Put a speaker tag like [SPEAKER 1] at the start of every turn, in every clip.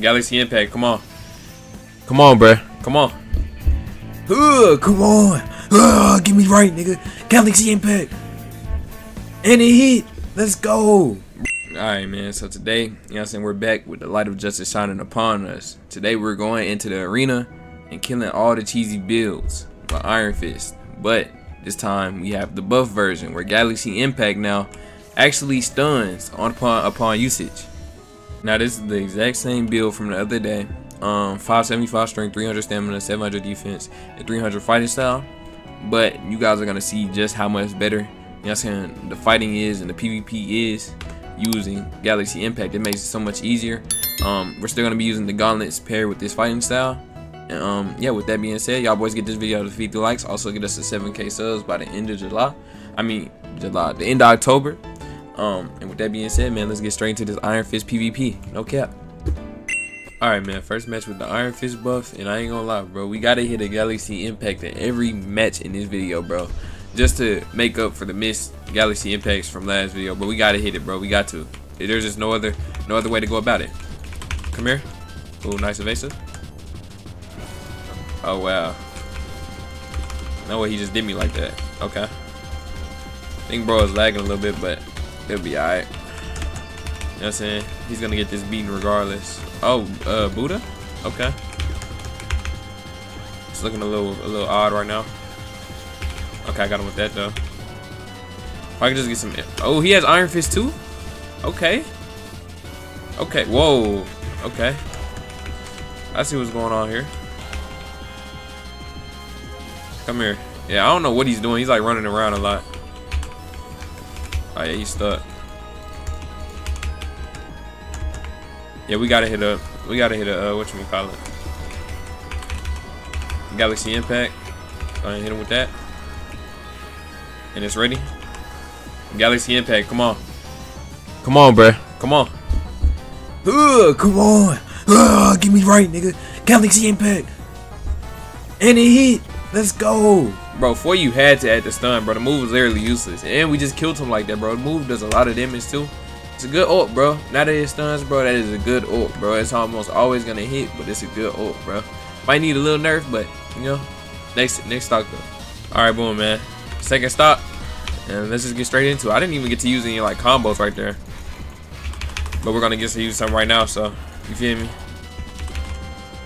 [SPEAKER 1] Galaxy Impact, come on.
[SPEAKER 2] Come on, bruh.
[SPEAKER 1] Come on.
[SPEAKER 2] Uh, come on. Uh, get me right, nigga. Galaxy Impact. And it hit. Let's go.
[SPEAKER 1] Alright, man. So today, you know what I'm saying, we're back with the light of justice shining upon us. Today, we're going into the arena and killing all the cheesy builds with Iron Fist. But this time, we have the buff version where Galaxy Impact now actually stuns upon, upon usage. Now, this is the exact same build from the other day. Um, 575 strength, 300 stamina, 700 defense, and 300 fighting style. But you guys are to see just how much better, you know I'm saying, the fighting is and the PvP is using Galaxy Impact. It makes it so much easier. Um, we're still gonna be using the gauntlets paired with this fighting style. And um, yeah, with that being said, y'all boys get this video to 50 likes. Also get us to 7k subs by the end of July. I mean July, the end of October. Um, and with that being said, man, let's get straight into this Iron Fist PvP. No cap. Alright man, first match with the Iron Fist buff, and I ain't gonna lie, bro. We gotta hit a Galaxy Impact in every match in this video, bro. Just to make up for the missed Galaxy Impacts from last video, but we gotta hit it, bro. We got to. There's just no other no other way to go about it. Come here. Oh, nice evasive. Oh wow. No way he just did me like that. Okay. I think bro is lagging a little bit, but it'll be alright. You know what I'm saying? He's gonna get this beaten regardless. Oh, uh, Buddha? Okay. It's looking a little a little odd right now. Okay, I got him with that though. If I can just get some. Oh, he has Iron Fist too. Okay. Okay. Whoa. Okay. I see what's going on here. Come here. Yeah, I don't know what he's doing. He's like running around a lot. Oh yeah, he's stuck. Yeah, we gotta hit a. We gotta hit a. Uh, what you call it? Galaxy Impact. Go ahead and hit him with that. And it's ready. Galaxy Impact, come on.
[SPEAKER 2] Come on, bruh.
[SPEAKER 1] Come on.
[SPEAKER 2] Uh, come on. Uh, get me right, nigga. Galaxy Impact. And it hit. Let's go.
[SPEAKER 1] Bro, before you had to add the stun, bro, the move was literally useless. And we just killed him like that, bro. The move does a lot of damage, too. It's a good ult, bro. Now that it stuns, bro, that is a good ult, bro. It's almost always going to hit, but it's a good ult, bro. Might need a little nerf, but, you know, next next stock, though. All right, boom, man. Second stop. And let's just get straight into it. I didn't even get to use any, like, combos right there. But we're going to get to use some right now, so, you feel me?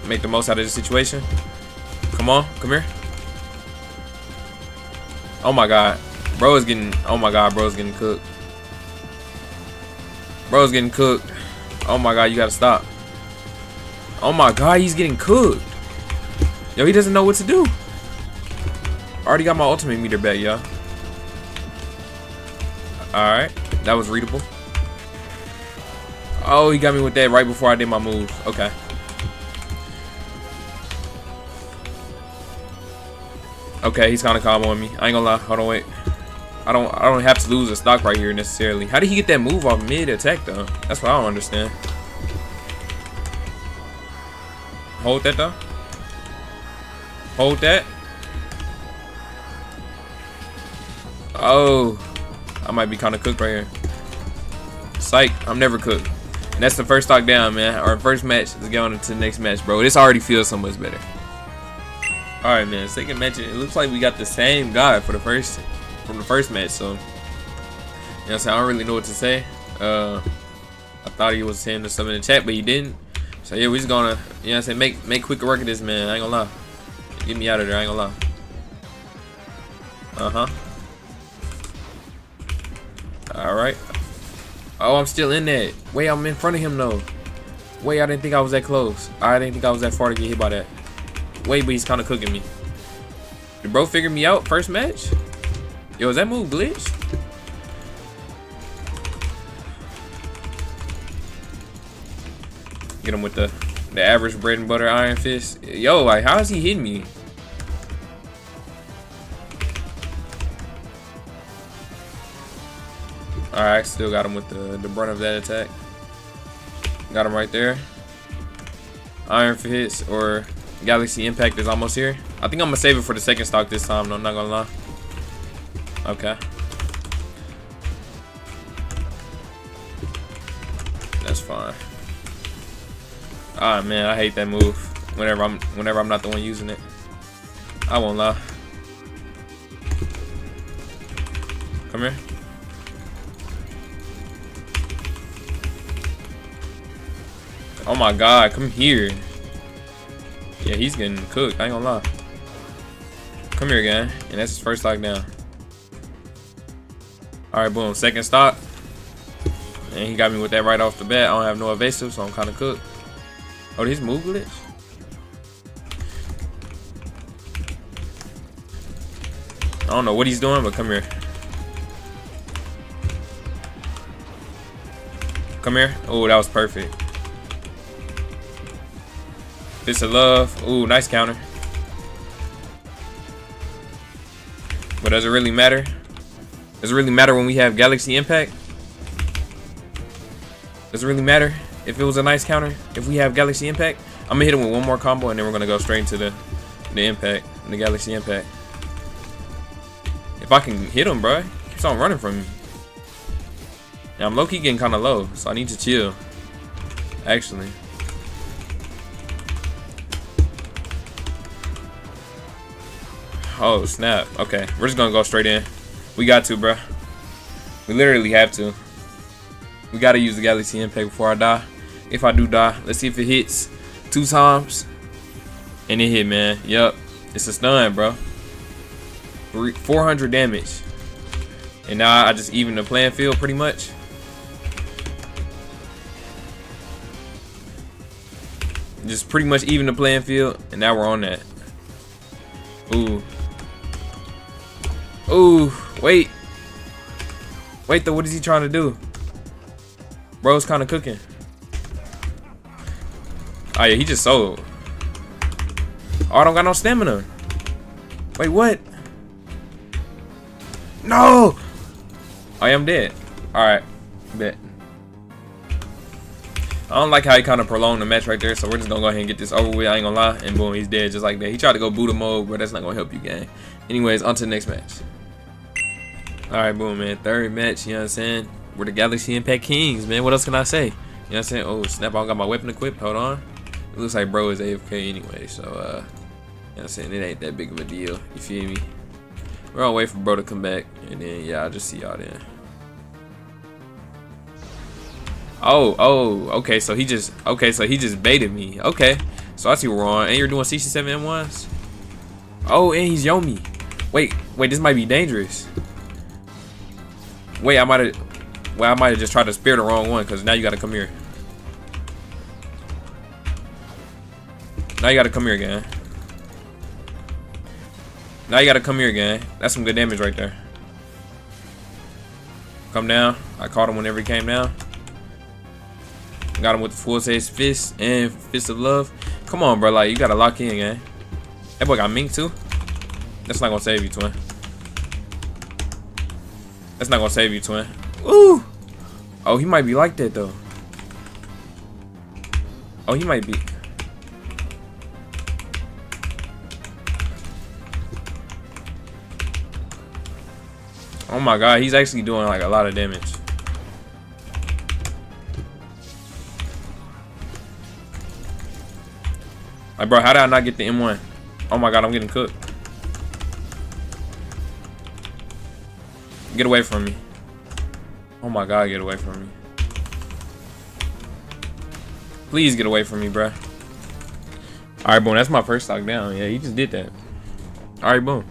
[SPEAKER 1] Make the most out of the situation. Come on, come here. Oh my god. Bro is getting oh my god, bro's getting cooked. Bro's getting cooked. Oh my god, you gotta stop. Oh my god, he's getting cooked. Yo, he doesn't know what to do. Already got my ultimate meter back, y'all. Alright. That was readable. Oh, he got me with that right before I did my move. Okay. Okay, he's kind of comboing me. I ain't gonna lie. Hold on, wait. I don't. I don't have to lose a stock right here necessarily. How did he get that move off mid attack though? That's what I don't understand. Hold that though. Hold that. Oh, I might be kind of cooked right here. Psych, I'm never cooked. And that's the first stock down, man. Our first match is going into the next match, bro. This already feels so much better. All right, man. Second match. It looks like we got the same guy for the first from the first match. So, saying I don't really know what to say. Uh, I thought he was saying something in the chat, but he didn't. So yeah, we're just gonna, you know, I'm saying make make quick work of this, man. I ain't gonna lie. Get me out of there. I ain't gonna lie. Uh huh. All right. Oh, I'm still in that. Wait, I'm in front of him though. Wait, I didn't think I was that close. I didn't think I was that far to get hit by that. Wait, but he's kind of cooking me. Did bro figure me out first match? Yo, is that move glitched? Get him with the the average bread and butter iron fist. Yo, like how is he hitting me? Alright, still got him with the, the brunt of that attack. Got him right there. Iron Fist or Galaxy Impact is almost here. I think I'm gonna save it for the second stock this time. No, I'm not gonna lie. Okay. That's fine. Ah man, I hate that move. Whenever I'm whenever I'm not the one using it. I won't lie. Come here. Oh my god, come here. Yeah, he's getting cooked. I ain't gonna lie. Come here again. And that's his first lockdown. Alright, boom. Second stop. And he got me with that right off the bat. I don't have no evasive, so I'm kind of cooked. Oh, he's move glitch? I don't know what he's doing, but come here. Come here. Oh, that was perfect. Fist of love. Ooh, nice counter. But does it really matter? Does it really matter when we have Galaxy Impact? Does it really matter if it was a nice counter? If we have Galaxy Impact? I'm gonna hit him with one more combo and then we're gonna go straight into the the Impact, the Galaxy Impact. If I can hit him, bro, keeps on running from me. Now I'm low-key getting kind of low, so I need to chill. Actually. Oh, snap. Okay, we're just gonna go straight in. We got to, bro. We literally have to. We gotta use the Galaxy Impact before I die. If I do die, let's see if it hits two times. And it hit, man. Yep. It's a stun, bro. Three, 400 damage. And now I just even the playing field pretty much. Just pretty much even the playing field. And now we're on that. Ooh. Ooh, wait. Wait though, what is he trying to do? Bro's kind of cooking. Oh yeah, he just sold. Oh, I don't got no stamina. Wait, what? No! Oh, I am dead. Alright, bet. I don't like how he kind of prolonged the match right there, so we're just gonna go ahead and get this over with. I ain't gonna lie, and boom, he's dead just like that. He tried to go Buddha mode, but that's not gonna help you, gang. Anyways, on to the next match. Alright, boom, man. Third match, you know what I'm saying? We're the Galaxy Impact Kings, man. What else can I say? You know what I'm saying? Oh, snap, I got my weapon equipped. Hold on. It looks like bro is AFK anyway, so, uh, you know what I'm saying? It ain't that big of a deal. You feel me? We're gonna wait for bro to come back, and then, yeah, I'll just see y'all then. Oh, oh, okay, so he just, okay, so he just baited me. Okay, so I see we're on. And you're doing 67 M1s? Oh, and he's Yomi. Wait, wait, this might be dangerous. Wait, I might have. Well, I might have just tried to spear the wrong one because now you got to come here. Now you got to come here again. Now you got to come here again. That's some good damage right there. Come down. I caught him whenever he came down. Got him with the full size fist and fist of love. Come on, bro. Like, you got to lock in, gang. That boy got mink, too. That's not to save you, twin. That's not gonna save you, twin. Ooh. Oh, he might be like that though. Oh, he might be. Oh my god, he's actually doing like a lot of damage. Like, bro, how did I not get the M1? Oh my god, I'm getting cooked. Get away from me. Oh my god, get away from me. Please get away from me, bruh. Alright, boom. That's my first stock down. Yeah, he just did that. Alright, boom.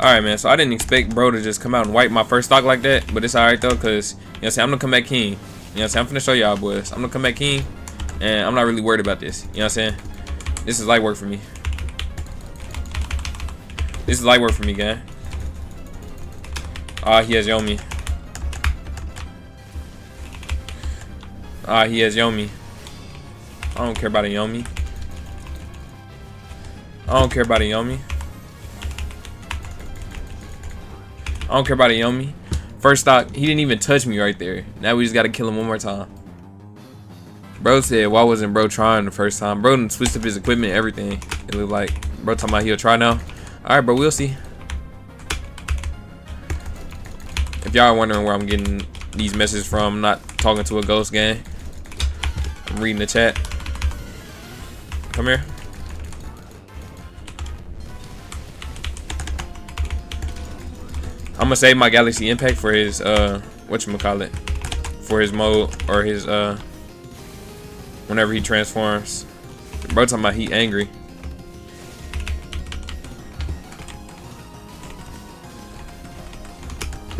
[SPEAKER 1] Alright, man. So I didn't expect bro to just come out and wipe my first stock like that. But it's alright, though, because, you know what I'm saying? I'm going to come back king. You know what I'm saying? I'm finna show y'all, boys. I'm going to come back king. And I'm not really worried about this. You know what I'm saying? This is light work for me. This is light work for me, gang. Ah, he has Yomi. Ah, he has Yomi. I don't care about a Yomi. I don't care about a Yomi. I don't care about a Yomi. First stock, he didn't even touch me right there. Now we just gotta kill him one more time. Bro said, why wasn't bro trying the first time? Bro done switched up his equipment everything. It looked like bro talking about he'll try now. Alright, bro, we'll see. If y'all wondering where I'm getting these messages from, I'm not talking to a ghost gang. I'm reading the chat. Come here. I'm gonna save my Galaxy Impact for his uh whatchamacallit. For his mode or his uh whenever he transforms. Bro talking about he angry.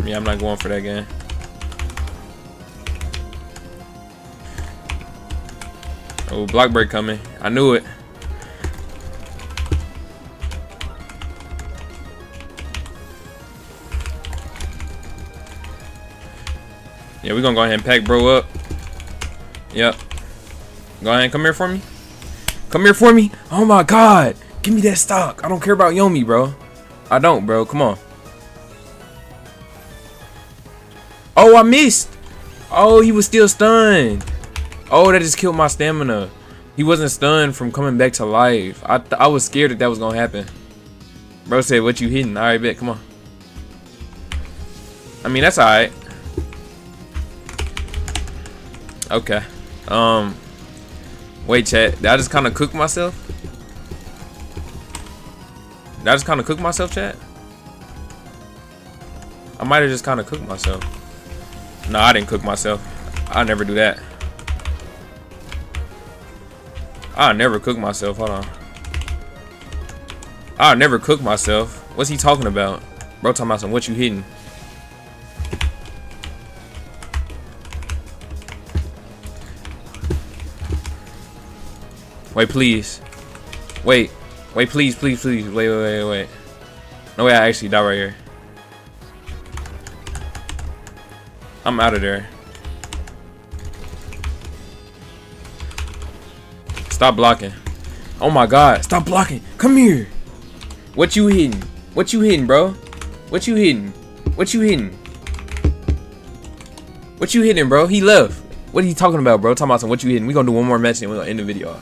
[SPEAKER 1] Yeah, I'm not going for that game. Oh, block break coming. I knew it. Yeah, we're gonna go ahead and pack bro up. Yep. Go ahead and come here for me. Come here for me. Oh my god. Give me that stock. I don't care about Yomi, bro. I don't, bro. Come on. Oh, I missed. Oh, he was still stunned. Oh, that just killed my stamina. He wasn't stunned from coming back to life. I I was scared that that was gonna happen. Bro said, "What you hitting?" All right, bet. Come on. I mean, that's all right. Okay. Um. Wait, chat. Did I just kind of cook myself? Did I just kind of cook myself, chat? I might have just kind of cooked myself. No, I didn't cook myself. I never do that. I never cook myself. Hold on. I never cook myself. What's he talking about? Bro talking about some what you hitting. Wait, please. Wait. Wait, please, please, please. Wait, wait, wait, wait. No way I actually die right here. I'm out of there. Stop blocking. Oh my god, stop blocking. Come here. What you hitting? What you hitting, bro? What you hitting? What you hitting? What you hitting, bro? He left. What are you talking about, bro? Talking about some what you hitting. We gonna do one more match and we gonna end the video.